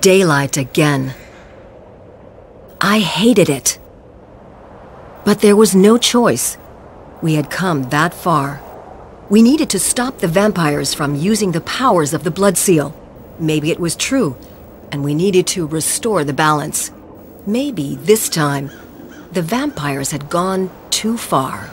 Daylight again. I hated it. But there was no choice. We had come that far. We needed to stop the vampires from using the powers of the Blood Seal. Maybe it was true, and we needed to restore the balance. Maybe this time, the vampires had gone too far.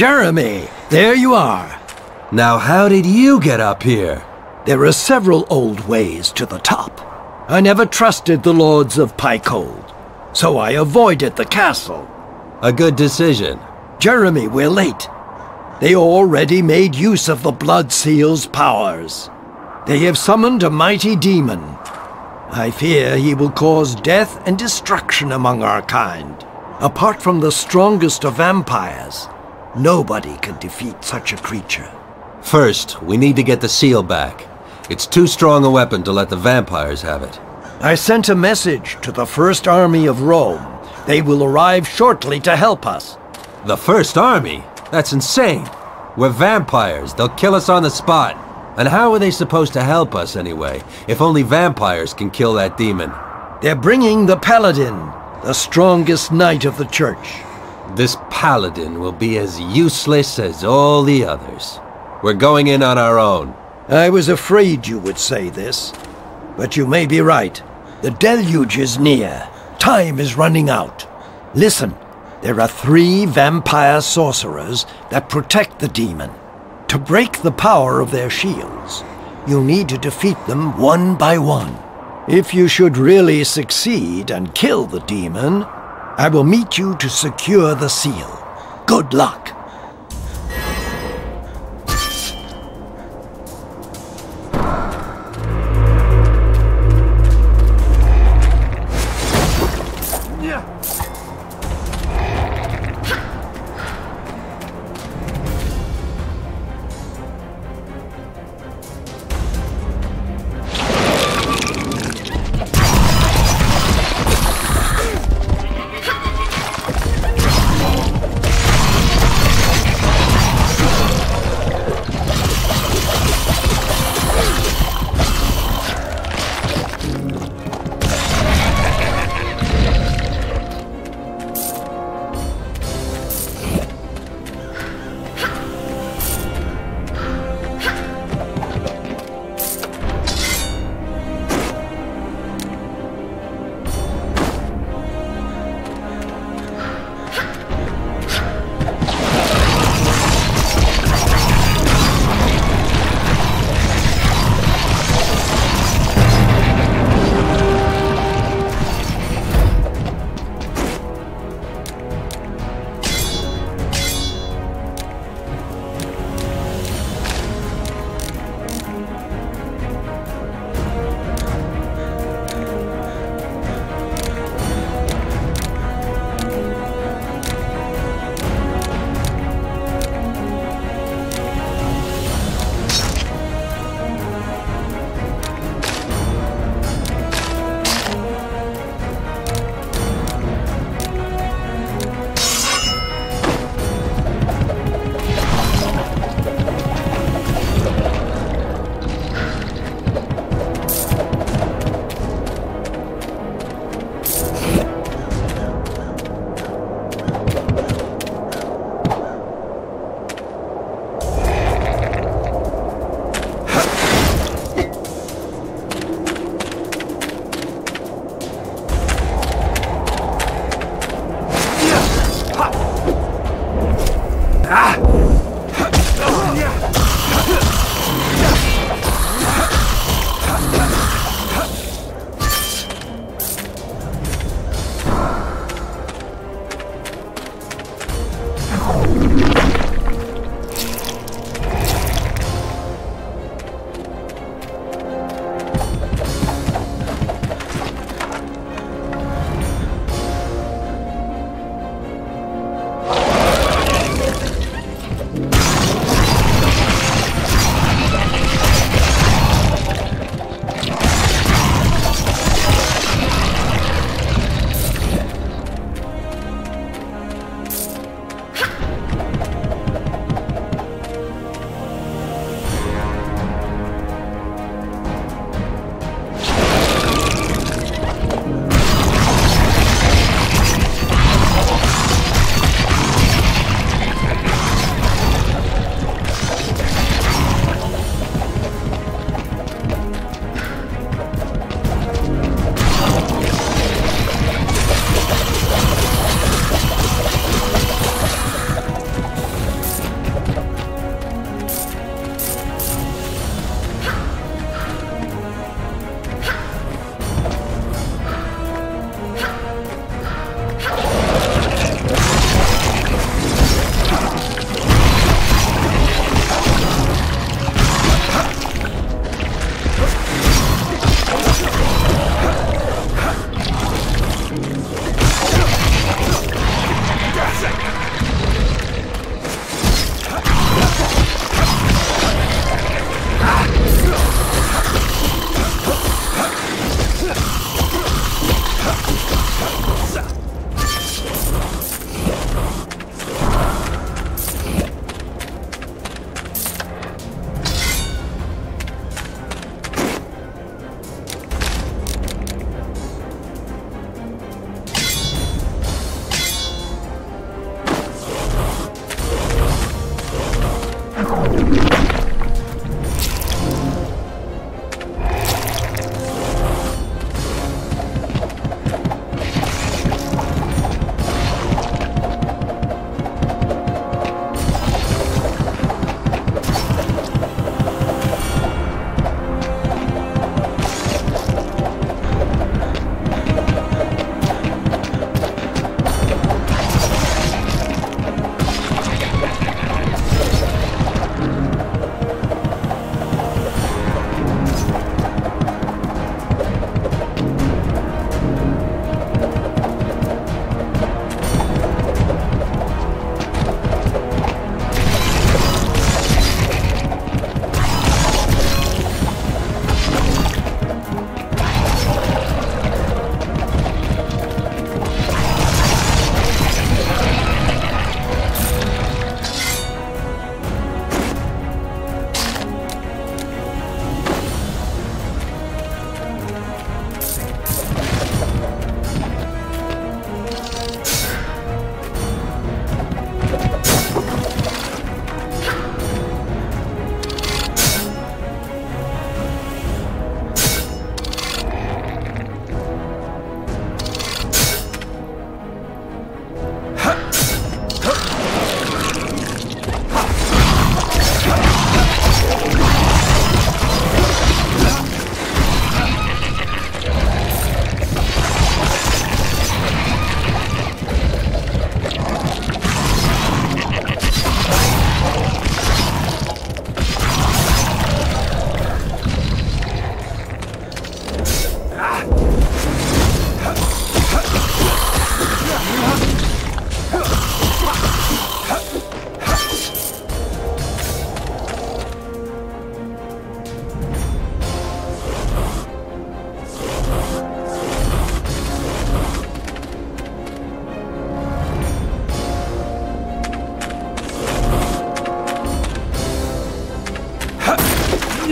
Jeremy, there you are. Now how did you get up here? There are several old ways to the top. I never trusted the lords of Pykold, so I avoided the castle. A good decision. Jeremy, we're late. They already made use of the Blood Seal's powers. They have summoned a mighty demon. I fear he will cause death and destruction among our kind. Apart from the strongest of vampires, nobody can defeat such a creature. First, we need to get the seal back. It's too strong a weapon to let the vampires have it. I sent a message to the First Army of Rome. They will arrive shortly to help us. The First Army? That's insane. We're vampires. They'll kill us on the spot. And how are they supposed to help us anyway, if only vampires can kill that demon? They're bringing the Paladin, the strongest knight of the church. This Paladin will be as useless as all the others. We're going in on our own. I was afraid you would say this. But you may be right. The deluge is near. Time is running out. Listen, there are three vampire sorcerers that protect the demon. To break the power of their shields, you need to defeat them one by one. If you should really succeed and kill the demon, I will meet you to secure the seal. Good luck.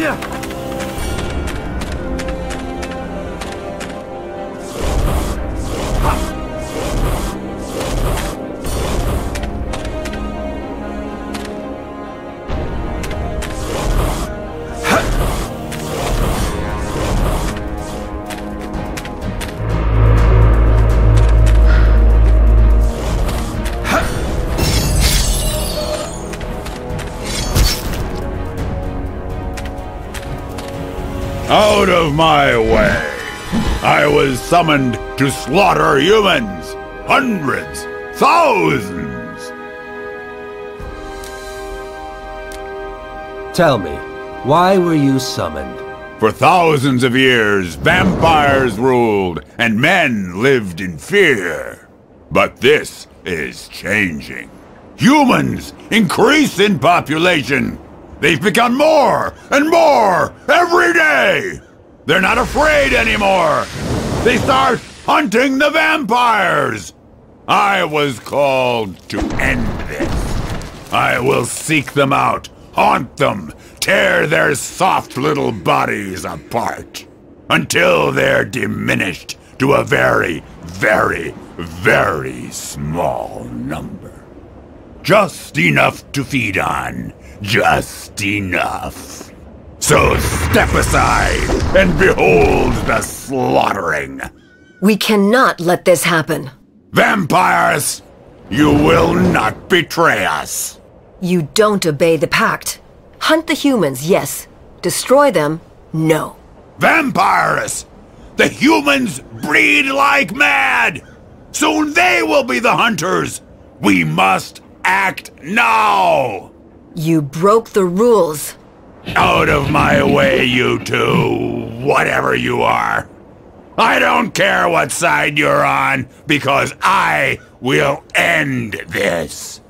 Out summoned to slaughter humans! Hundreds! Thousands! Tell me, why were you summoned? For thousands of years, vampires ruled, and men lived in fear. But this is changing. Humans increase in population, They've become more and more every day! They're not afraid anymore! They start hunting the vampires! I was called to end this. I will seek them out, haunt them, tear their soft little bodies apart. Until they're diminished to a very, very, very small number. Just enough to feed on just enough. So step aside and behold the slaughtering. We cannot let this happen. Vampires, you will not betray us. You don't obey the pact. Hunt the humans, yes. Destroy them, no. Vampires! The humans breed like mad! Soon they will be the hunters! We must act now! You broke the rules. Out of my way, you two, whatever you are. I don't care what side you're on, because I will end this.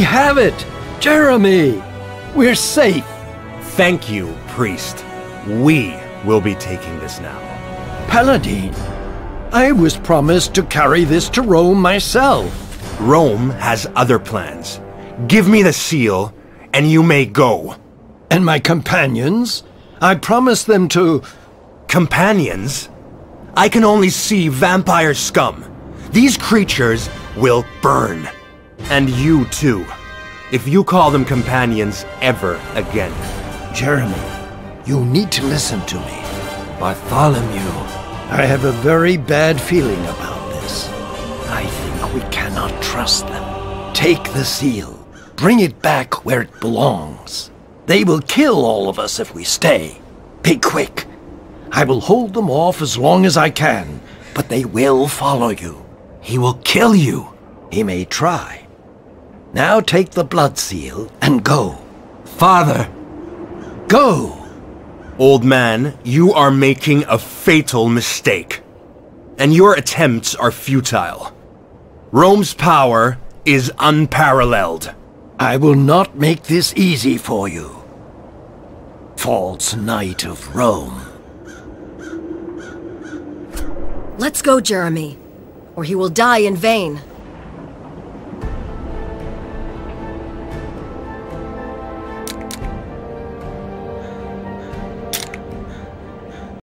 Have it! Jeremy! We're safe! Thank you, priest. We will be taking this now. Paladin, I was promised to carry this to Rome myself. Rome has other plans. Give me the seal, and you may go. And my companions? I promised them to... Companions? I can only see vampire scum. These creatures will burn. And you too. If you call them companions ever again. Jeremy, you need to listen to me. Bartholomew, I have a very bad feeling about this. I think we cannot trust them. Take the seal. Bring it back where it belongs. They will kill all of us if we stay. Be quick. I will hold them off as long as I can, but they will follow you. He will kill you. He may try. Now take the blood seal and go. Father! Go! Old man, you are making a fatal mistake. And your attempts are futile. Rome's power is unparalleled. I will not make this easy for you. False Knight of Rome. Let's go, Jeremy, or he will die in vain.